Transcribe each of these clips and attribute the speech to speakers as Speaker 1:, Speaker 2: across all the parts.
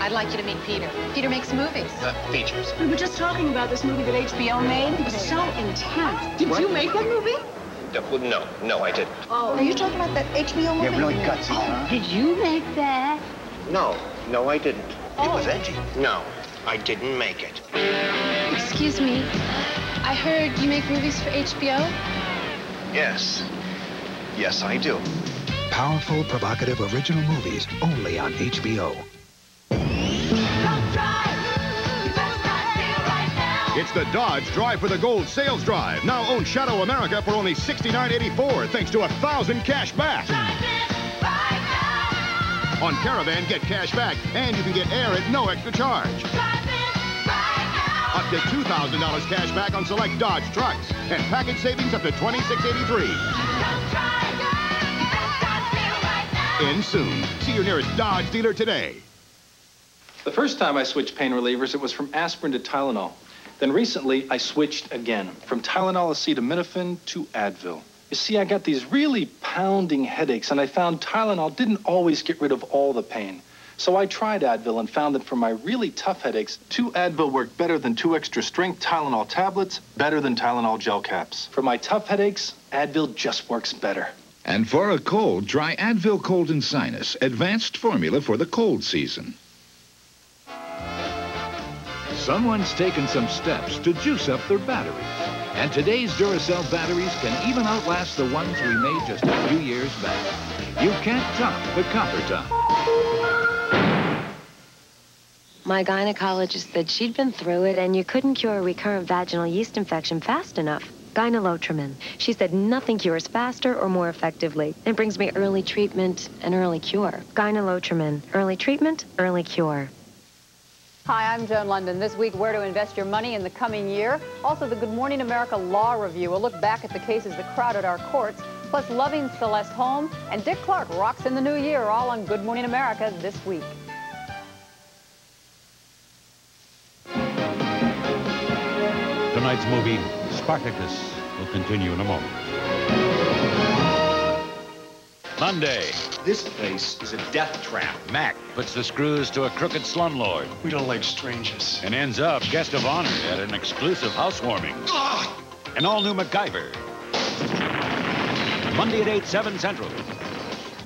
Speaker 1: I'd like you to meet Peter. Peter makes movies.
Speaker 2: Uh, features.
Speaker 3: We were just talking about this movie that HBO made. It was so intense. Did what? you make that movie?
Speaker 2: No, no, I didn't.
Speaker 1: Oh. Are you talking about that HBO movie?
Speaker 4: Yeah, really gutsy, oh. huh?
Speaker 3: Did you make that?
Speaker 2: No, no, I didn't.
Speaker 4: Oh. It was edgy.
Speaker 2: No, I didn't make it.
Speaker 5: Excuse me. I heard you make movies for HBO?
Speaker 4: Yes. Yes, I do.
Speaker 6: Powerful, provocative, original movies only on HBO.
Speaker 7: It's the Dodge Drive for the Gold sales drive. Now own Shadow America for only $69.84 thanks to a thousand cash back. Right On Caravan, get cash back, and you can get air at no extra charge. Up to $2,000 cash back on select Dodge trucks, and package savings up to $26.83. In soon. See your nearest Dodge dealer today.
Speaker 8: The first time I switched pain relievers, it was from aspirin to Tylenol. Then recently, I switched again, from Tylenol acetaminophen to Advil. You see, I got these really pounding headaches, and I found Tylenol didn't always get rid of all the pain. So I tried Advil and found that for my really tough headaches, two Advil worked better than two extra strength Tylenol tablets, better than Tylenol gel caps. For my tough headaches, Advil just works better.
Speaker 9: And for a cold, try Advil Cold and Sinus, advanced formula for the cold season.
Speaker 10: Someone's taken some steps to juice up their batteries. And today's Duracell batteries can even outlast the ones we made just a few years back. You can't top the copper top.
Speaker 11: My gynecologist said she'd been through it and you couldn't cure a recurrent vaginal yeast infection fast enough. Gyne-Lotrimin. She said nothing cures faster or more effectively and brings me early treatment and early cure. Gyne-Lotrimin. Early treatment, early cure.
Speaker 12: Hi, I'm Joan Lunden. This week, where to invest your money in the coming year. Also, the Good Morning America Law Review. A look back at the cases that crowded our courts. Plus, loving Celeste Holm and Dick Clark rocks in the new year, all on Good Morning America this week.
Speaker 13: Tonight's movie, Spartacus, will continue in a moment. Monday.
Speaker 14: This place is a death trap.
Speaker 13: Mac puts the screws to a crooked slumlord.
Speaker 14: We don't like strangers.
Speaker 13: And ends up guest of honor at an exclusive housewarming. Ugh! An all-new MacGyver. Monday at 8, 7 Central.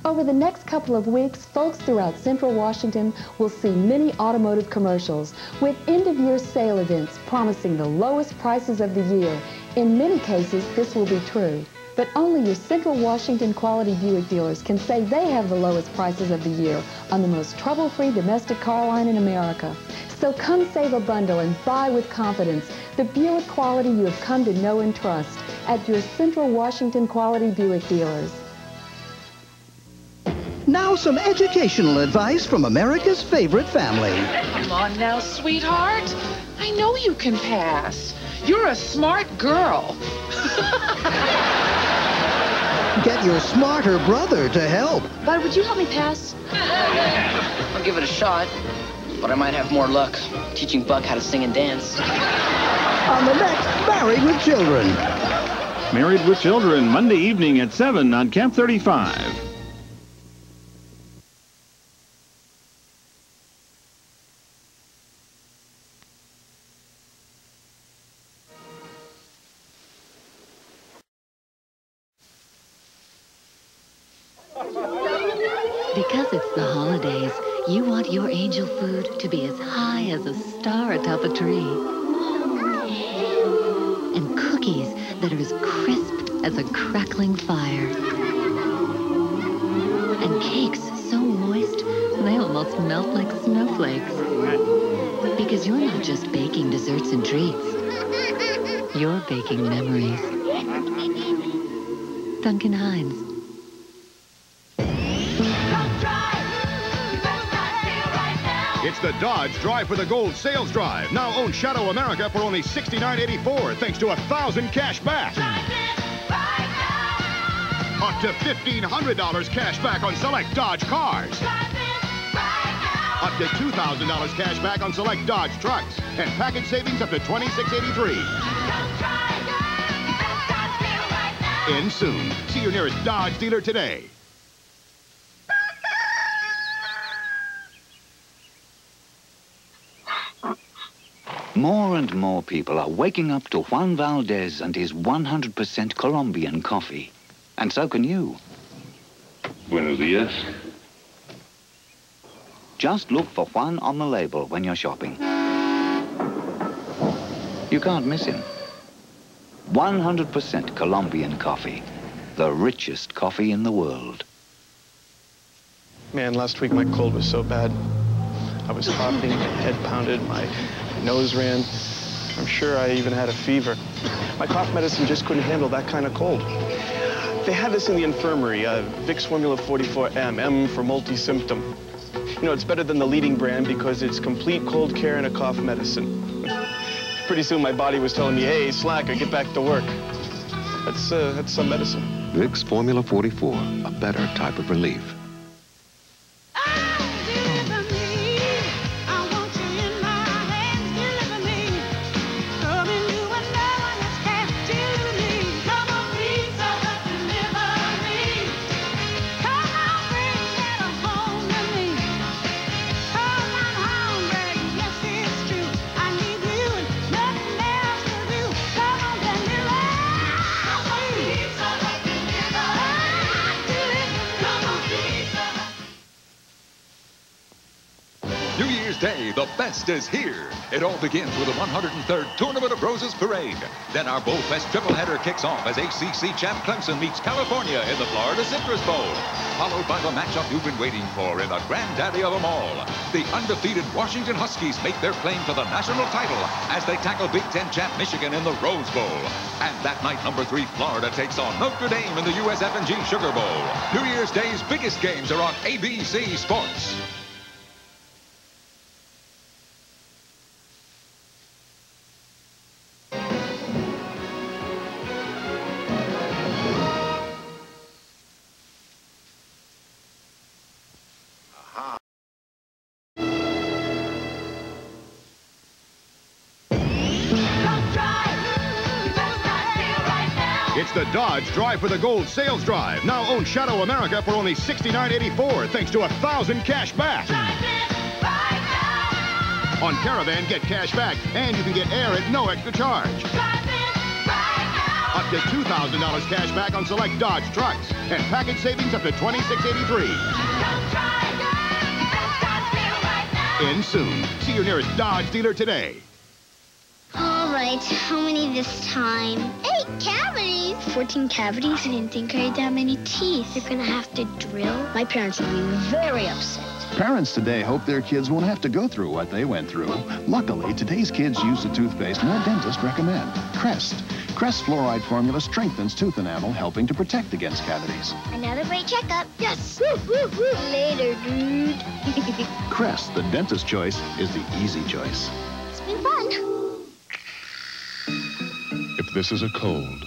Speaker 15: Over the next couple of weeks, folks throughout Central Washington will see many automotive commercials with end-of-year sale events promising the lowest prices of the year. In many cases, this will be true. But only your Central Washington quality Buick dealers can say they have the lowest prices of the year on the most trouble-free domestic car line in America. So come save a bundle and buy with confidence the Buick quality you have come to know and trust at your Central Washington quality Buick dealers.
Speaker 16: Now some educational advice from America's favorite family.
Speaker 17: Come on now, sweetheart. I know you can pass. You're a smart girl.
Speaker 16: Get your smarter brother to help.
Speaker 18: Bud, would you help me pass?
Speaker 19: I'll give it a shot, but I might have more luck teaching Buck how to sing and dance.
Speaker 16: On the next Married with Children.
Speaker 20: Married with Children, Monday evening at 7 on KAPP 35.
Speaker 2: Duncan Hines.
Speaker 7: It's the Dodge Drive for the Gold sales drive. Now own Shadow America for only $69.84 thanks to a thousand cash back. Up to $1,500 cash back on select Dodge cars. Up to $2,000 cash back on select Dodge trucks. And package savings up to $26.83. In soon. See your nearest Dodge dealer today.
Speaker 18: More and more people are waking up to Juan Valdez and his 100% Colombian coffee. And so can you.
Speaker 21: Buenos dias.
Speaker 18: Just look for Juan on the label when you're shopping. You can't miss him. 100% Colombian coffee. The richest coffee in the world.
Speaker 22: Man, last week my cold was so bad. I was coughing, my head pounded, my nose ran. I'm sure I even had a fever. My cough medicine just couldn't handle that kind of cold. They had this in the infirmary, uh, Vicks Formula 44M, M for multi-symptom. You know, it's better than the leading brand because it's complete cold care and a cough medicine. Pretty soon my body was telling me, hey, slacker, get back to work. That's, uh, that's some medicine.
Speaker 23: Vicks Formula 44, a better type of relief.
Speaker 10: The best is here. It all begins with the 103rd Tournament of Roses Parade. Then our Bowl Fest tripleheader kicks off as ACC champ Clemson meets California in the Florida Citrus Bowl. Followed by the matchup you've been waiting for in the granddaddy of them all. The undefeated Washington Huskies make their claim to the national title as they tackle Big Ten champ Michigan in the Rose Bowl. And that night, number three Florida takes on Notre Dame in the USF&G Sugar Bowl. New Year's Day's biggest games are on ABC Sports.
Speaker 7: Dodge Drive for the Gold sales drive. Now own Shadow America for only $69.84 thanks to a thousand cash back. On Caravan, get cash back, and you can get air at no extra charge. Up to $2,000 cash back on select Dodge trucks, and package savings up to $26.83. In soon. See your nearest Dodge dealer today.
Speaker 24: All right, how many this time? Eight cavities. 14 cavities? I didn't think I had that many teeth. You're gonna have to drill? My parents will be very upset.
Speaker 25: Parents today hope their kids won't have to go through what they went through. Luckily, today's kids use the toothpaste no dentists recommend. Crest. Crest fluoride formula strengthens tooth enamel, helping to protect against cavities.
Speaker 24: Another great checkup. Yes. Woo, woo, woo. Later, dude.
Speaker 25: Crest, the dentist choice, is the easy choice.
Speaker 24: it's been fun.
Speaker 26: If this is a cold,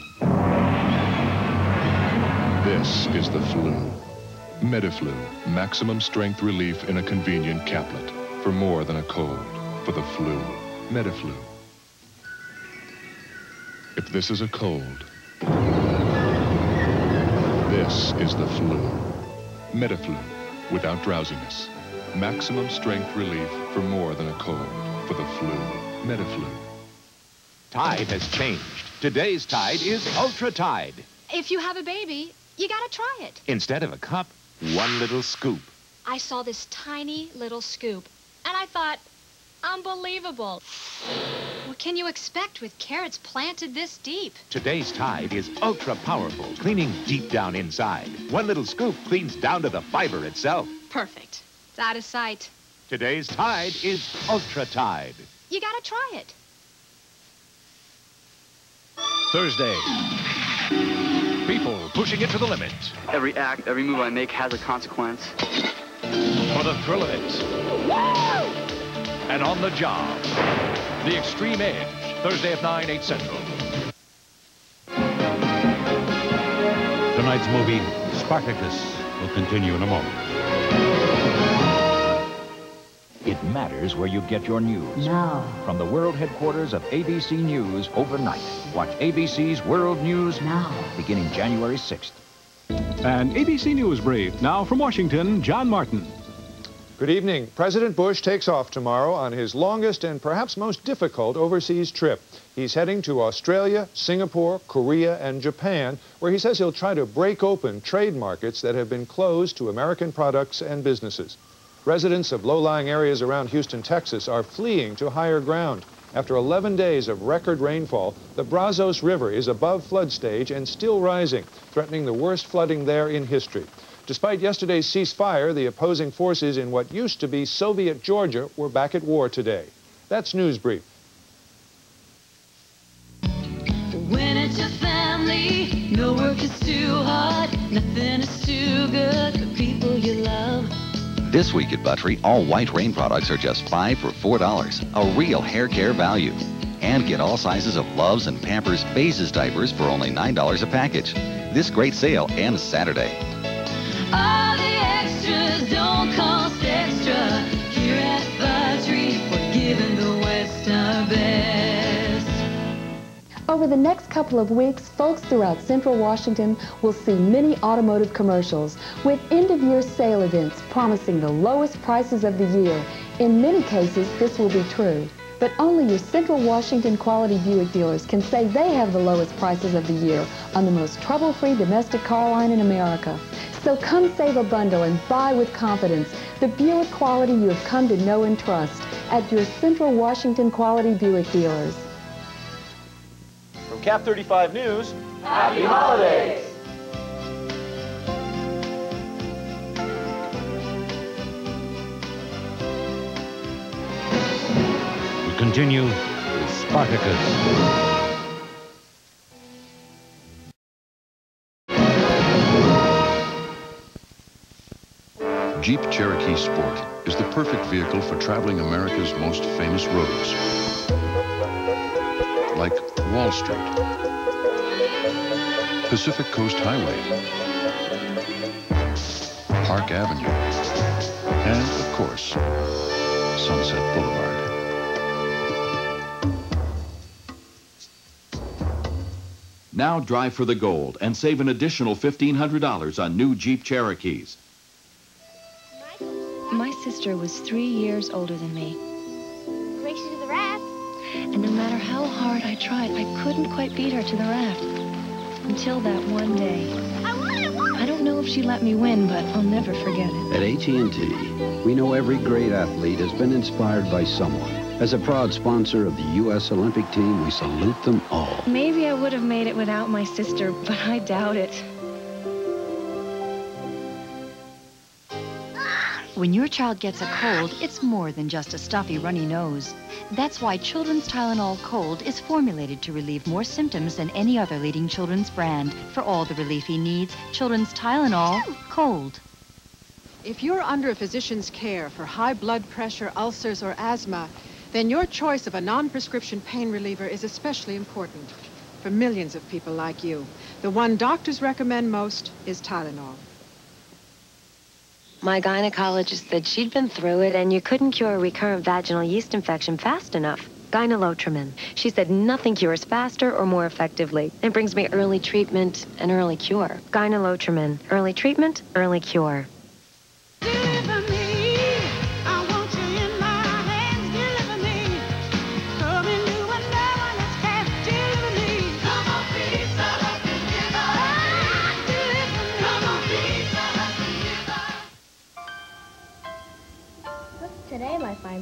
Speaker 26: this is the flu. Medi-Flu, maximum strength relief in a convenient caplet. For more than a cold, for the flu. Medi-Flu. If this is a cold, this is the flu. Medi-Flu, without drowsiness. Maximum strength relief for more than a cold, for the flu. Medi-Flu.
Speaker 13: Tide has changed. Today's Tide is Ultra Tide.
Speaker 27: If you have a baby, you gotta try it.
Speaker 13: Instead of a cup, one little scoop.
Speaker 27: I saw this tiny little scoop, and I thought, unbelievable. What can you expect with carrots planted this deep?
Speaker 13: Today's Tide is ultra powerful, cleaning deep down inside. One little scoop cleans down to the fiber itself.
Speaker 27: Perfect. It's out of sight.
Speaker 13: Today's Tide is Ultra Tide.
Speaker 27: You gotta try it.
Speaker 13: Thursday. People pushing it to the limit.
Speaker 28: Every act, every move I make has a consequence.
Speaker 13: For the thrill of it. And on the job. The Extreme Edge. Thursday at 9, 8 Central.
Speaker 29: Tonight's movie, Spartacus, will continue in a moment.
Speaker 10: It matters where you get your news.
Speaker 2: Now.
Speaker 10: From the world headquarters of ABC News overnight. Watch ABC's World News now, beginning January 6th.
Speaker 20: And ABC News brief. Now from Washington, John Martin.
Speaker 30: Good evening. President Bush takes off tomorrow on his longest and perhaps most difficult overseas trip. He's heading to Australia, Singapore, Korea, and Japan, where he says he'll try to break open trade markets that have been closed to American products and businesses. Residents of low-lying areas around Houston, Texas are fleeing to higher ground. After 11 days of record rainfall, the Brazos River is above flood stage and still rising, threatening the worst flooding there in history. Despite yesterday's ceasefire, the opposing forces in what used to be Soviet Georgia were back at war today. That's News Brief.
Speaker 31: When it's your family, no work is too hard, nothing is too good people you love.
Speaker 32: This week at Buttrey, all white rain products are just 5 for $4, a real hair care value. And get all sizes of Luvs and Pampers Phases diapers for only $9 a package. This great sale ends Saturday.
Speaker 31: All the extras don't cost extra.
Speaker 15: Over the next couple of weeks, folks throughout Central Washington will see many automotive commercials with end-of-year sale events promising the lowest prices of the year. In many cases, this will be true. But only your Central Washington quality Buick dealers can say they have the lowest prices of the year on the most trouble-free domestic car line in America. So come save a bundle and buy with confidence the Buick quality you have come to know and trust at your Central Washington quality Buick dealers.
Speaker 33: From KAPP 35 News,
Speaker 34: Happy Holidays!
Speaker 29: We continue with Spartacus.
Speaker 23: Jeep Cherokee Sport is the perfect vehicle for traveling America's most famous roads. Like Wall Street, Pacific Coast Highway, Park Avenue, and, of course, Sunset Boulevard.
Speaker 35: Now drive for the gold and save an additional $1,500 on new Jeep Cherokees.
Speaker 36: My sister was three years older than me. Hard I tried, I couldn't quite beat her to the raft. Until that one day.
Speaker 24: I won, I won!
Speaker 36: I don't know if she let me win, but I'll never forget it.
Speaker 37: At AT&T, we know every great athlete has been inspired by someone. As a proud sponsor of the U.S. Olympic team, we salute them all.
Speaker 36: Maybe I would have made it without my sister, but I doubt it.
Speaker 38: When your child gets a cold, it's more than just a stuffy, runny nose. That's why Children's Tylenol Cold is formulated to relieve more symptoms than any other leading children's brand. For all the relief he needs, Children's Tylenol Cold.
Speaker 39: If you're under a physician's care for high blood pressure, ulcers, or asthma, then your choice of a non-prescription pain reliever is especially important for millions of people like you. The one doctors recommend most is Tylenol.
Speaker 36: My gynecologist said she'd been through it and you couldn't cure a recurrent vaginal yeast infection fast enough. Gyne-Lotrimin. She said nothing cures faster or more effectively. It brings me early treatment and early cure. Gyne-Lotrimin. Early treatment, early cure.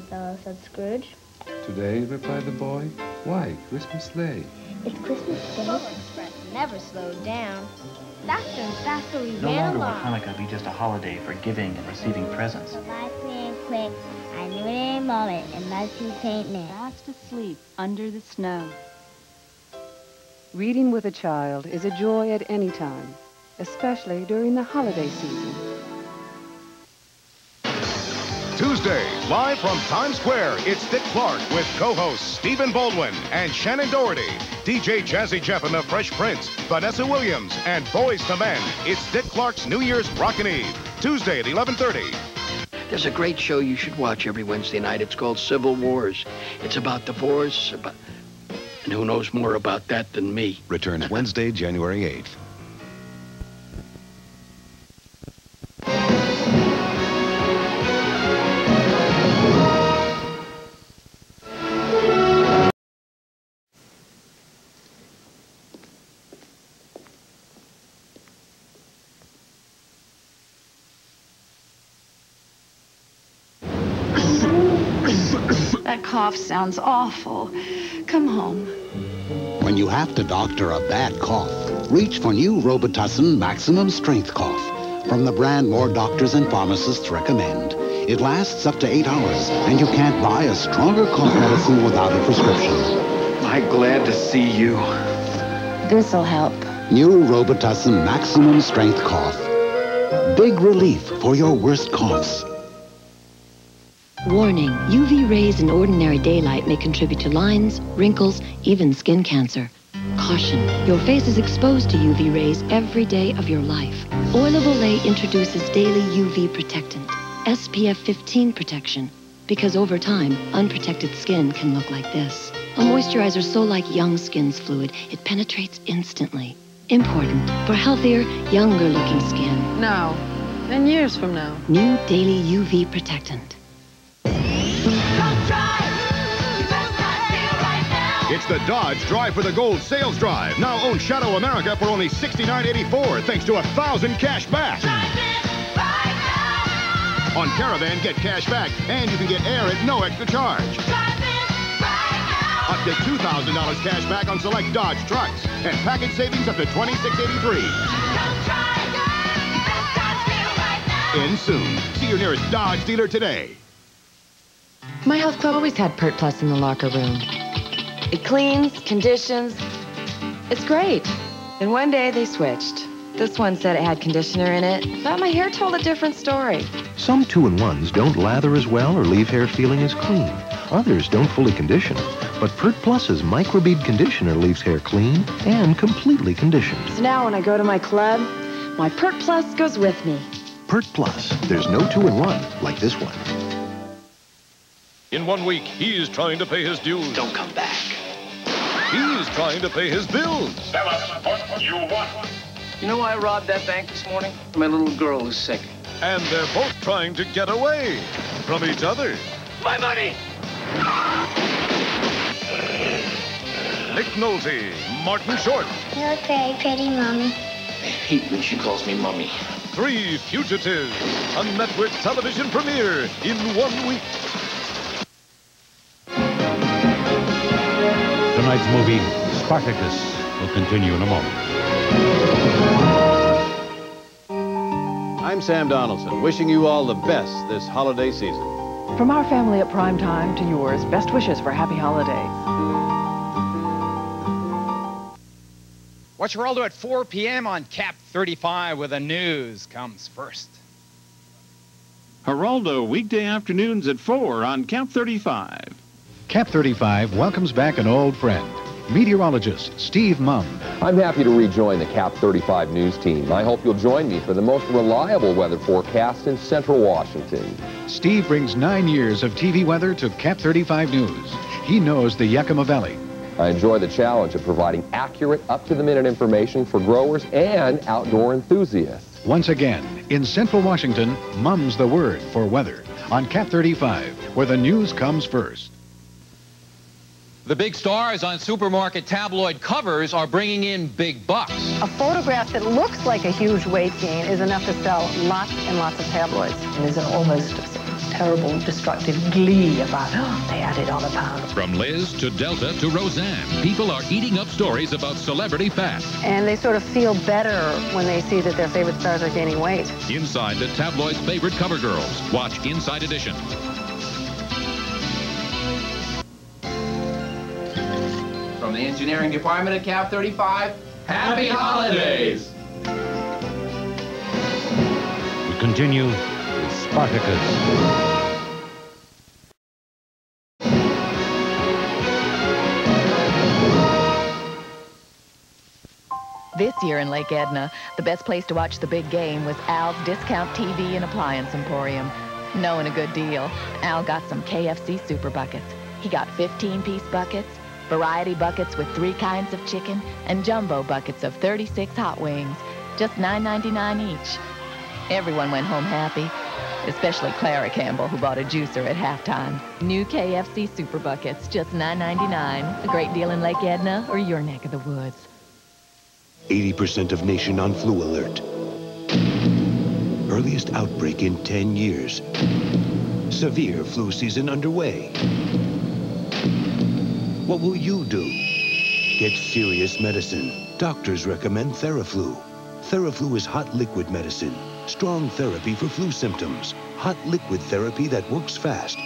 Speaker 24: Today, my fine fellow, said Scrooge.
Speaker 40: Today, replied the boy. Why, Christmas Day.
Speaker 24: It's Christmas Day. Polar Express never slowed down. Faster and faster we
Speaker 41: No
Speaker 24: ran
Speaker 41: longer will. Hanukkah be just a holiday for giving and receiving presents.
Speaker 24: The life ran quick. I knew it in a moment, and that's who ain't now.
Speaker 42: Fast asleep under the snow. Reading with a child is a joy at any time, especially during the holiday season.
Speaker 7: Tuesday, live from Times Square, it's Dick Clark with co-hosts Stephen Baldwin and Shannen Doherty, DJ Jazzy Jeff and the Fresh Prince, Vanessa Williams, and Boyz II Men. It's Dick Clark's New Year's Rockin' Eve, Tuesday at 11:30.
Speaker 43: There's a great show you should watch every Wednesday night. It's called Civil Wars. It's about divorce, about... and who knows more about that than me?
Speaker 23: Returns Wednesday, January 8th.
Speaker 44: Cough sounds awful. Come home.
Speaker 33: When you have to doctor a bad cough, reach for new Robitussin Maximum Strength Cough from the brand more doctors and pharmacists recommend. It lasts up to eight hours, and you can't buy a stronger cough medicine without a prescription.
Speaker 43: I'm glad to see you.
Speaker 44: This'll help.
Speaker 33: New Robitussin Maximum Strength Cough. Big relief for your worst coughs.
Speaker 36: Warning, UV rays in ordinary daylight may contribute to lines, wrinkles, even skin cancer. Caution, your face is exposed to UV rays every day of your life. Oil of Olay introduces daily UV protectant, SPF 15 protection, because over time, unprotected skin can look like this. A moisturizer so like young skin's fluid, it penetrates instantly. Important for healthier, younger looking skin.
Speaker 39: Now, and years from now.
Speaker 36: New daily UV protectant.
Speaker 7: It's the Dodge Drive for the Gold sales drive. Now own Shadow America for only $69.84 thanks to a thousand cash back. On Caravan, get cash back, and you can get air at no extra charge. Up to $2,000 cash back on select Dodge trucks, and package savings up to $26.83. In soon. See your nearest Dodge dealer today.
Speaker 45: My health club always had Pert Plus in the locker room. It cleans, conditions. It's great. Then one day they switched. This one said it had conditioner in it, but my hair told a different story.
Speaker 46: Some two-in-ones don't lather as well or leave hair feeling as clean. Others don't fully condition. But Pert Plus's microbead conditioner leaves hair clean and completely conditioned.
Speaker 45: So now when I go to my club, my Pert Plus goes with me.
Speaker 46: Pert Plus. There's no two-in-one like this one.
Speaker 47: In one week, he's trying to pay his dues.
Speaker 43: Don't come back.
Speaker 47: He's trying to pay his bills.
Speaker 43: Tell us what you want. You know why I robbed that bank this morning? My little girl is sick.
Speaker 47: And they're both trying to get away from each other.
Speaker 43: My money!
Speaker 47: Nick Nolte, Martin Short,
Speaker 24: You're very pretty, Mommy.
Speaker 43: I hate when she calls me Mommy.
Speaker 47: Three Fugitives, a network television premiere in one week.
Speaker 29: Tonight's movie, Spartacus, will continue in a moment.
Speaker 48: I'm Sam Donaldson, wishing you all the best this holiday season.
Speaker 39: From our family at prime time to yours, best wishes for happy holidays.
Speaker 49: Watch Geraldo at 4 p.m. on KAPP 35 where the news comes first.
Speaker 20: Geraldo, weekday afternoons at 4 on KAPP 35.
Speaker 50: KAPP 35 welcomes back an old friend, meteorologist Steve Mumm.
Speaker 51: I'm happy to rejoin the KAPP 35 news team. I hope you'll join me for the most reliable weather forecast in central Washington.
Speaker 50: Steve brings nine years of TV weather to KAPP 35 News. He knows the Yakima Valley.
Speaker 51: I enjoy the challenge of providing accurate, up-to-the-minute information for growers and outdoor enthusiasts.
Speaker 50: Once again, in central Washington, Mum's the word for weather on KAPP 35, where the news comes first.
Speaker 52: The big stars on supermarket tabloid covers are bringing in big bucks.
Speaker 53: A photograph that looks like a huge weight gain is enough to sell lots and lots of tabloids.
Speaker 54: And there's an almost terrible, destructive glee about, oh, they added on a pound.
Speaker 55: From Liz to Delta to Roseanne, people are eating up stories about celebrity fat.
Speaker 53: And they sort of feel better when they see that their favorite stars are gaining weight.
Speaker 55: Inside the tabloid's favorite cover girls. Watch Inside Edition.
Speaker 56: The engineering department at KAPP 35, happy holidays!
Speaker 29: We continue with Spartacus.
Speaker 57: This year in Lake Edna, the best place to watch the big game was Al's Discount TV and Appliance Emporium. Knowing a good deal, Al got some KFC Super Buckets. He got 15-piece buckets, variety buckets with three kinds of chicken, and jumbo buckets of 36 hot wings, just $9.99 each. Everyone went home happy, especially Clara Campbell, who bought a juicer at halftime. New KFC Super Buckets, just $9.99. A great deal in Lake Edna or your neck of the woods.
Speaker 58: 80% of nation on flu alert. Earliest outbreak in 10 years. Severe flu season underway. What will you do? Get serious medicine. Doctors recommend Theraflu. Theraflu is hot liquid medicine. Strong therapy for flu symptoms. Hot liquid therapy that works fast.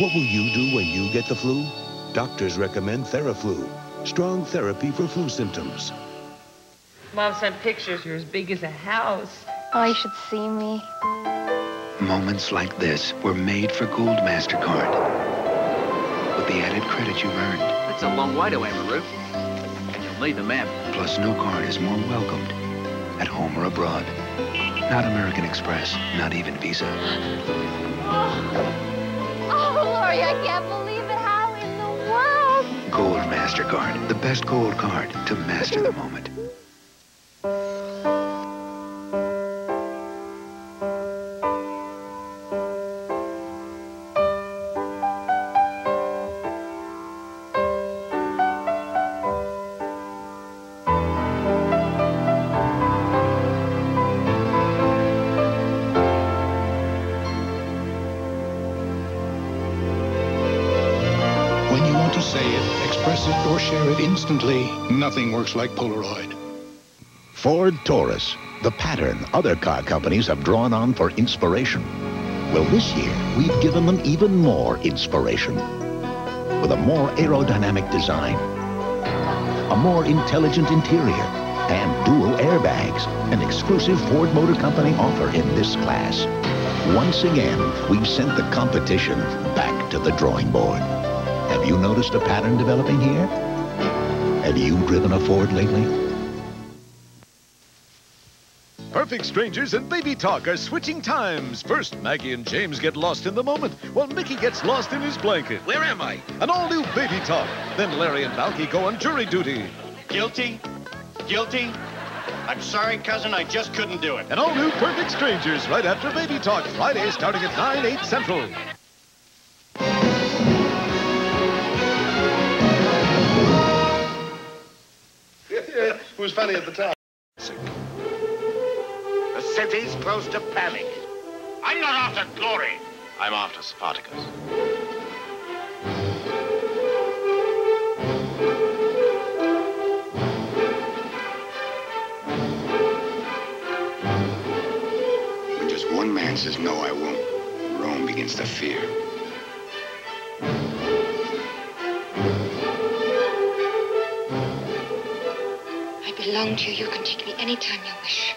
Speaker 58: What will you do when you get the flu? Doctors recommend Theraflu. Strong therapy for flu symptoms.
Speaker 59: Mom sent pictures. You're as big as a house.
Speaker 24: Oh, you should see me.
Speaker 60: Moments like this were made for Gold MasterCard. With the added credit you've earned.
Speaker 61: That's a long way to Amaru. And you'll need the map.
Speaker 60: Plus, no card is more welcomed at home or abroad. Not American Express, not even Visa.
Speaker 24: Oh, oh, Lori, I can't believe it. How in the world?
Speaker 60: Gold MasterCard, the best gold card to master the moment.
Speaker 62: Instantly, nothing works like Polaroid.
Speaker 63: Ford Taurus, the pattern other car companies have drawn on for inspiration. Well, this year, we've given them even more inspiration. With a more aerodynamic design, a more intelligent interior, and dual airbags, an exclusive Ford Motor Company offer in this class. Once again, we've sent the competition back to the drawing board. Have you noticed a pattern developing here? Have you driven a Ford lately?
Speaker 47: Perfect Strangers and Baby Talk are switching times. First, Maggie and James get lost in the moment, while Mickey gets lost in his blanket.
Speaker 64: Where am I?
Speaker 47: An all-new Baby Talk. Then Larry and Balki go on jury duty.
Speaker 64: Guilty? Guilty? I'm sorry, cousin, I just couldn't do it.
Speaker 47: And all new Perfect Strangers right after Baby Talk, Friday starting at 9, 8 central.
Speaker 64: Who's funny at the top? The city's close to panic. I'm not after glory. I'm after Spartacus.
Speaker 43: When just one man says, no, I won't, Rome begins to fear.
Speaker 24: Belong to you. You can take me anytime you wish.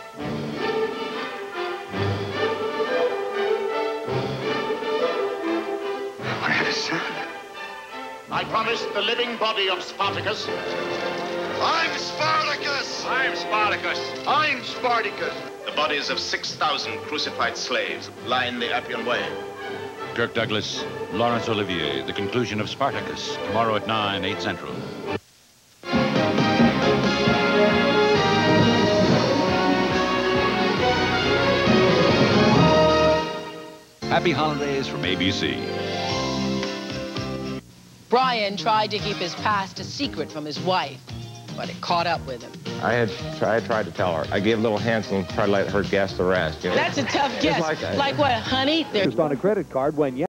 Speaker 64: What had a sound? I promised the living body of Spartacus. I'm Spartacus! I'm Spartacus! I'm Spartacus! The bodies of 6,000 crucified slaves line the Appian Way.
Speaker 29: Kirk Douglas, Laurence Olivier, the conclusion of Spartacus, tomorrow at 9, 8 Central. Happy holidays from ABC.
Speaker 65: Brian tried to keep his past a secret from his wife, but it caught up with him.
Speaker 66: I had I tried to tell her. I gave little hints and tried to let her guess the rest. You know?
Speaker 65: That's a tough guess.
Speaker 66: like
Speaker 65: like what, honey? They're
Speaker 67: Just on a credit card when